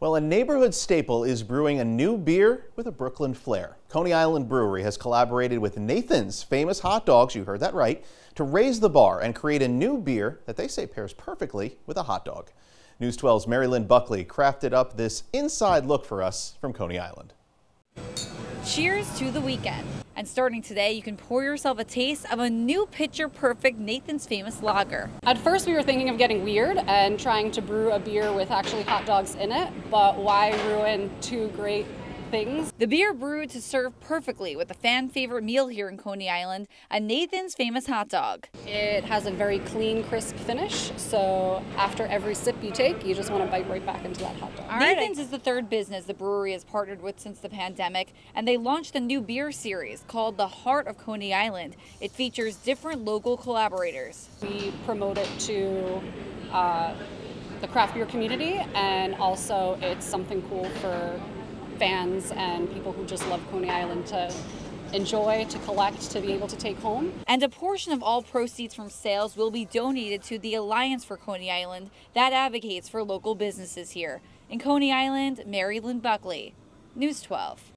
Well, a neighborhood staple is brewing a new beer with a Brooklyn flair. Coney Island Brewery has collaborated with Nathan's famous hot dogs, you heard that right, to raise the bar and create a new beer that they say pairs perfectly with a hot dog. News 12's Mary Lynn Buckley crafted up this inside look for us from Coney Island. Cheers to the weekend. And starting today, you can pour yourself a taste of a new picture perfect Nathan's Famous Lager. At first, we were thinking of getting weird and trying to brew a beer with actually hot dogs in it, but why ruin two great things. The beer brewed to serve perfectly with a fan favorite meal here in Coney Island, a Nathan's famous hot dog. It has a very clean, crisp finish, so after every sip you take, you just want to bite right back into that hot dog. Nathan's is the third business the brewery has partnered with since the pandemic, and they launched a new beer series called The Heart of Coney Island. It features different local collaborators. We promote it to uh, the craft beer community, and also it's something cool for fans and people who just love Coney Island to enjoy, to collect, to be able to take home. And a portion of all proceeds from sales will be donated to the Alliance for Coney Island that advocates for local businesses here. In Coney Island, Mary Lynn Buckley, News 12.